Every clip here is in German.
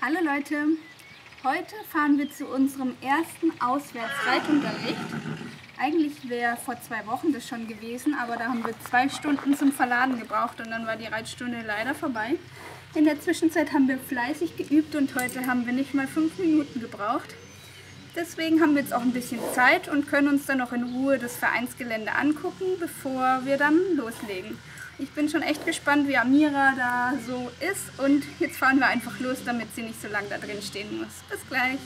Hallo Leute, heute fahren wir zu unserem ersten Auswärtsreitunterricht. Eigentlich wäre vor zwei Wochen das schon gewesen, aber da haben wir zwei Stunden zum Verladen gebraucht und dann war die Reitstunde leider vorbei. In der Zwischenzeit haben wir fleißig geübt und heute haben wir nicht mal fünf Minuten gebraucht. Deswegen haben wir jetzt auch ein bisschen Zeit und können uns dann noch in Ruhe das Vereinsgelände angucken, bevor wir dann loslegen. Ich bin schon echt gespannt, wie Amira da so ist und jetzt fahren wir einfach los, damit sie nicht so lange da drin stehen muss. Bis gleich!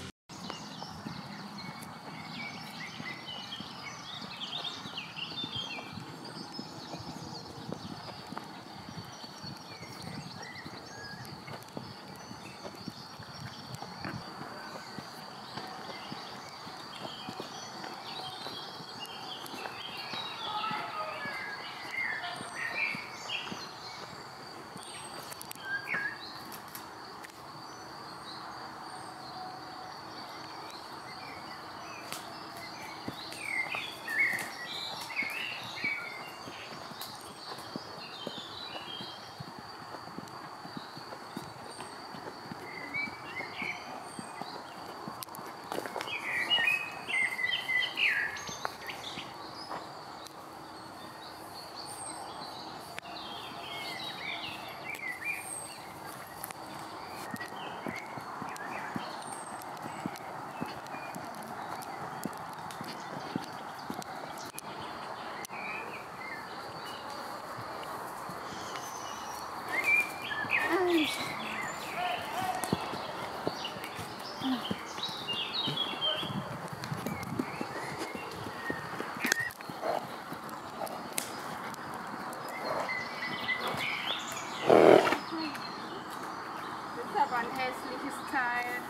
Das ist aber ein hässliches Teil.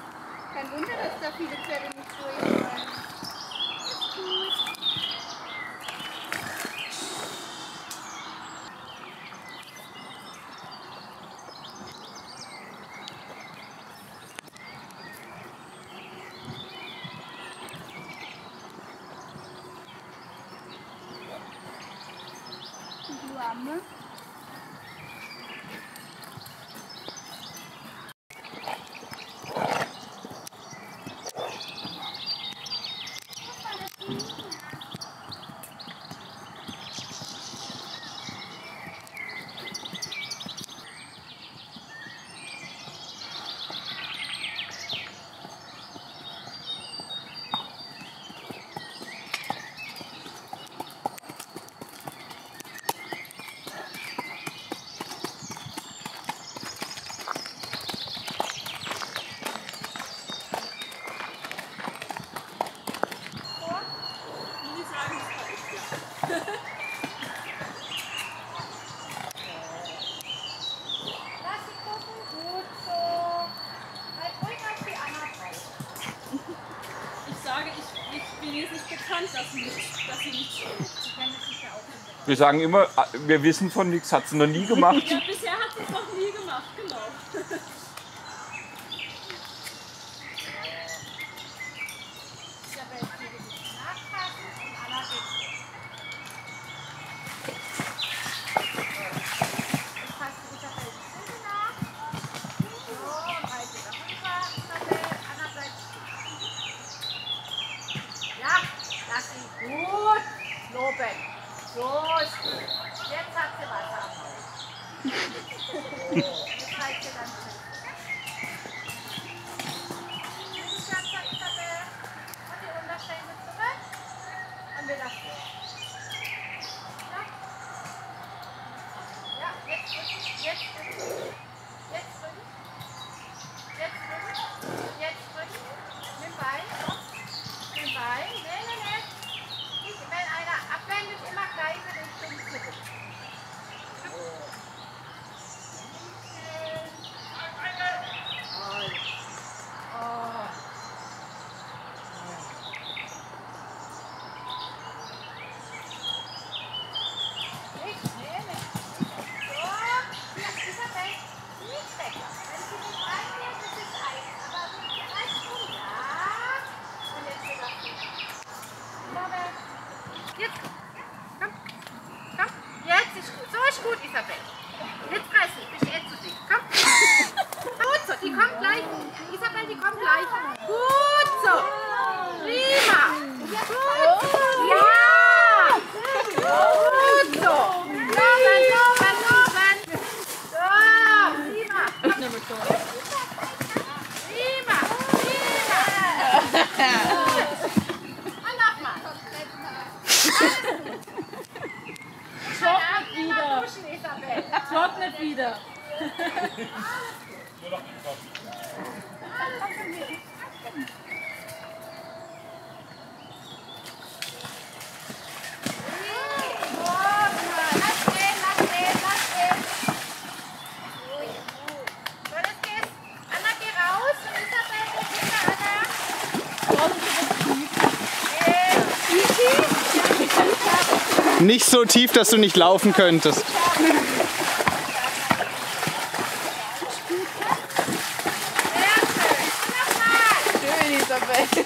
Kein Wunder, dass da viele Pferde nicht durch wollen. Ist gut. Du Arme. Lass sie gucken, gut so. Halt ruhig auf die Anna drauf. Ich sage, ich, ich bin jetzt nicht bekannt, dass sie nicht, dass sie nicht stimmt. Sie können es sicher auch Wir sagen immer, ah, wir wissen von nichts, hat sie noch nie gemacht. die kommen gleich. Gut. so tief, dass du nicht laufen könntest. Schön, Isabel.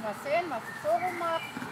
mal sehen, was ich so rummache.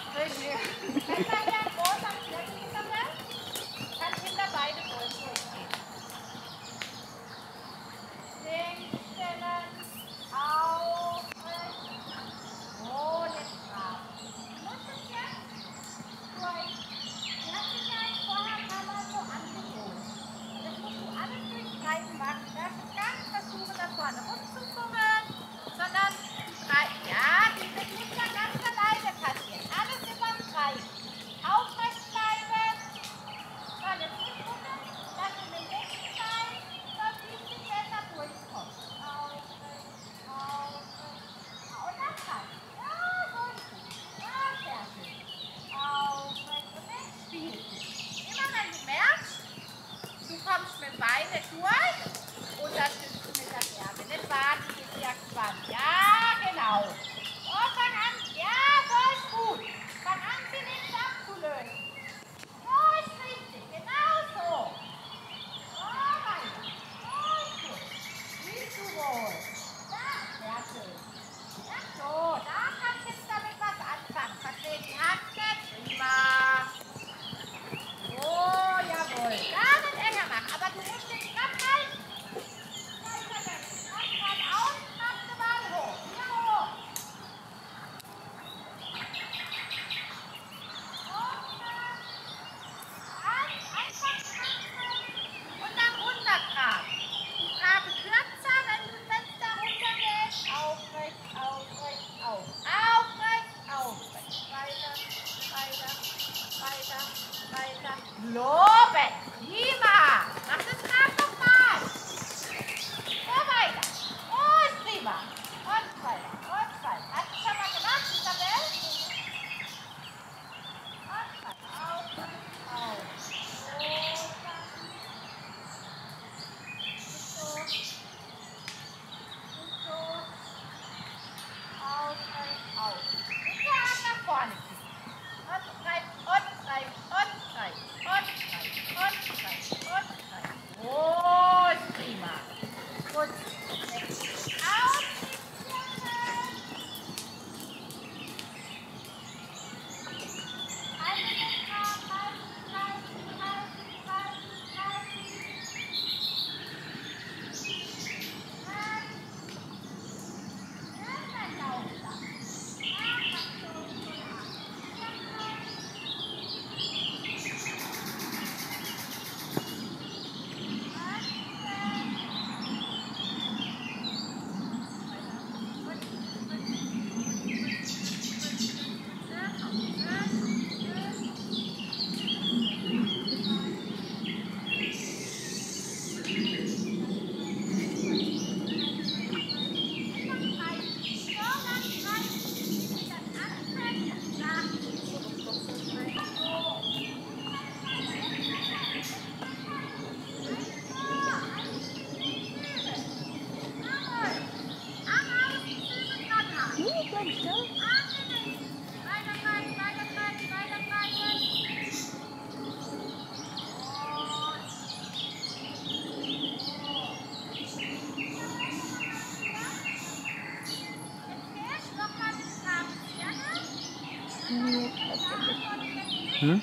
嗯？